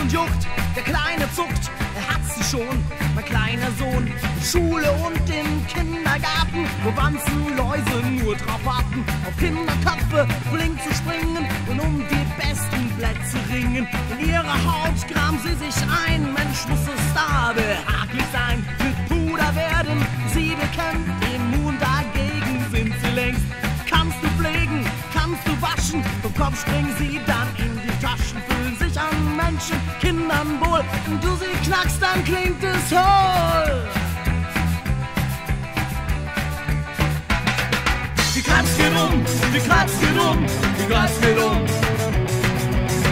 und juckt, der Kleine zuckt, er hat sie schon, mein kleiner Sohn. Schule und im Kindergarten, wo Wanzen, Läuse nur drauf warten. Auf Kinderköpfe flink zu springen und um die besten Plätze ringen. In ihrer Haut kramen sie sich ein, Mensch muss es da behaglich sein. Mit Puder werden sie bekämpft, immun dagegen sind sie längst. Kannst du pflegen, kannst du waschen, vom Kopf springen sie da. Menschen, Kindern wohl. Und du sie knackst, dann klingt es hohl. Die Katz geht um, die Katz geht um, die Katz geht um.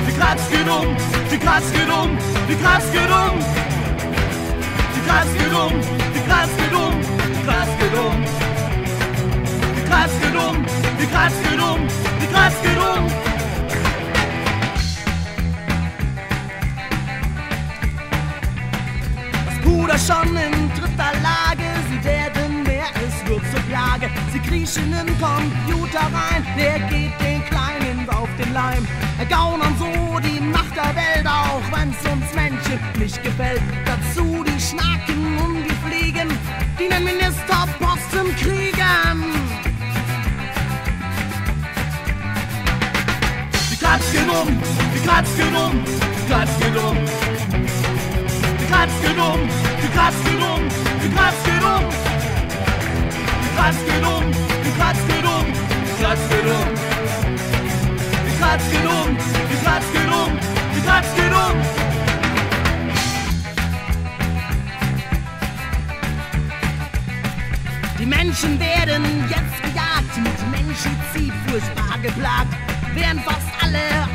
Die Katz geht um, die Katz geht um, die Katz geht um. Die Katz geht um, die Katz geht um, die Katz geht um. Die Katz geht um, die Katz geht um, die Katz geht um. Schon in dritter Lage, sie werden mehr, es wird zur Plage. Sie kriechen in Computer rein, der geht den Kleinen auf den Leim. Ergaunern so die Macht der Welt, auch wenn's uns Menschen nicht gefällt. Dazu die Schnaken und die Fliegen, die den Ministerposten kriegen. Die Katz geht um, die Katz geht um, die Katz geht um. Katz geht um, die Katz geht um, die Katz geht um. Die Katz geht um, die Katz geht um, die Katz geht um. Die Katz geht um, die Katz geht um, die Katz geht um. Die Menschen werden jetzt gejagt, mit Menschenzid furchtbar geplagt, werden fast alle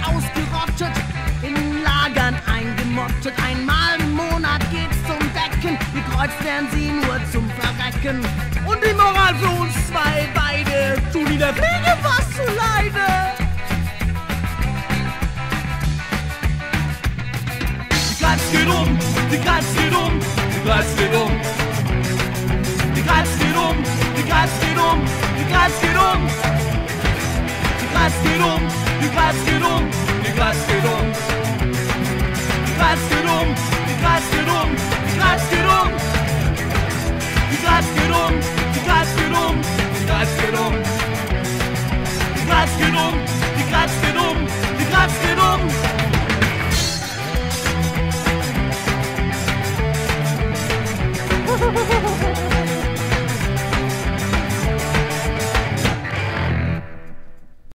Gekreuzt werden sie nur zum Verrecken. Und die Moral für uns zwei beide, tun die der Pflege was zu leide. Die Katz geht um, die Katz geht um, die Katz geht um. Die Katz geht um, die Katz geht um, die Katz geht um. Die Katz geht um, die Katz geht um, die Katz geht um. Die Katz geht um, die Katz geht um, genommen.